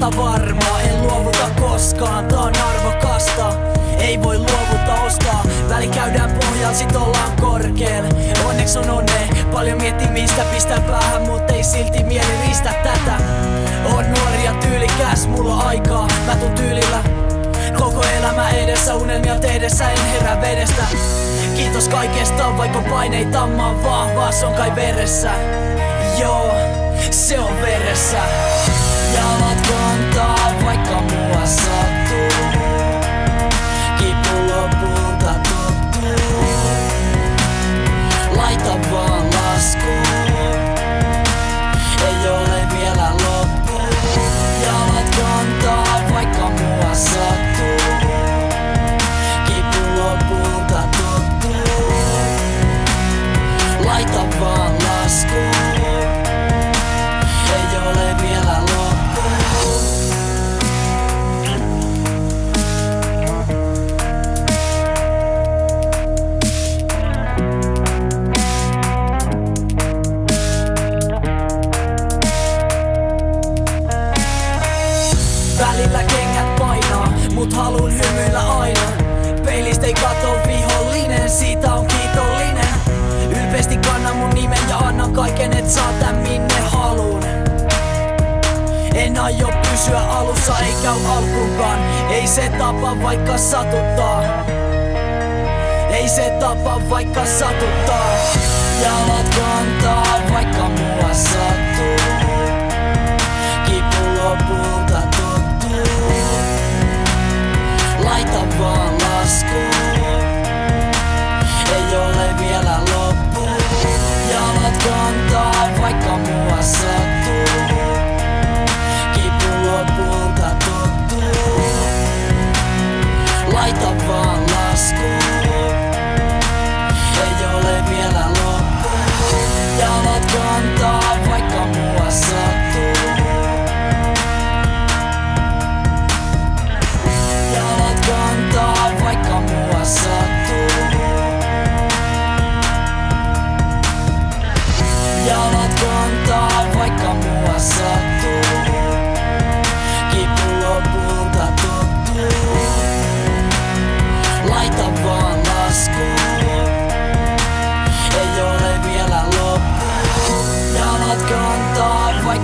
sata varmaa, en luovuta koskaan, tää on arvokasta. Ei voi luovuttaa ostaa, väli käydään pohjalla, sit ollaan korkeal Onneksi on onne, paljon mietimistä, pistää päähän, mut ei silti mieli riistä tätä. On nuoria tyylikäs, mulla aikaa, mä tuun tyylillä. Koko elämä edessä, unelmia tehdessä, en herää vedestä. Kiitos kaikesta, vaikka paineita mä oon vahvaa, se on kai veressä. Joo, se on veressä mut haluun hymyillä aina. Peilistä ei kato vihollinen, siitä on kiitollinen. Ylpeästi kannan mun nimen ja annan kaiken, et saa tän minne haluun En aio pysyä alussa, ei käy alkuunkaan. Ei se tapa vaikka satuttaa. Ei se tapa vaikka satuttaa. Jalat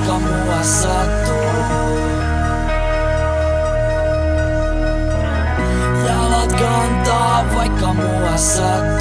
vaikka mua sattuu. Jalat kantaa vaikka mua sattuu